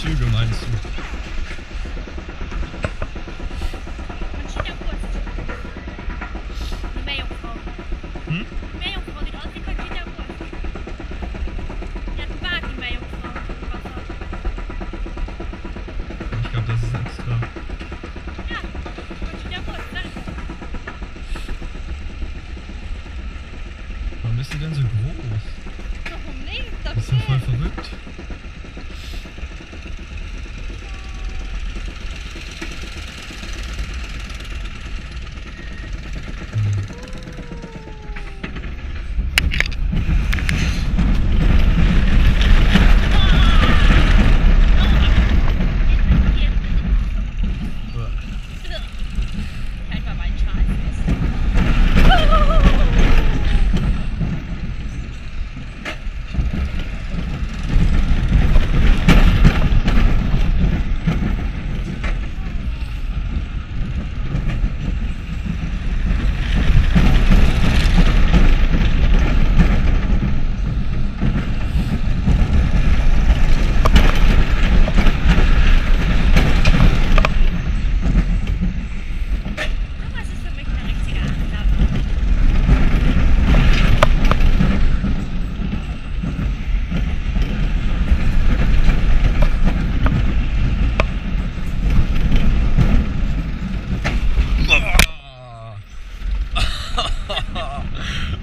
Züge meinst du? Warum ist die denn so groß? Warum nicht? Das ist ja voll verrückt.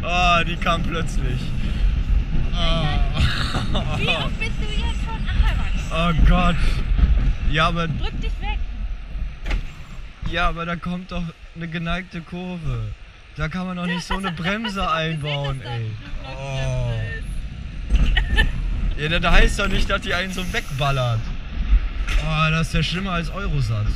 Ah, die kam plötzlich. Ah. Wie oft bist du jetzt schon? Oh Gott. Ja, aber Drück dich weg. ja, aber da kommt doch eine geneigte Kurve. Da kann man doch nicht so eine Bremse einbauen, ey. Oh. Ja, das heißt doch nicht, dass die einen so wegballert. Oh, das ist ja schlimmer als Eurosatz.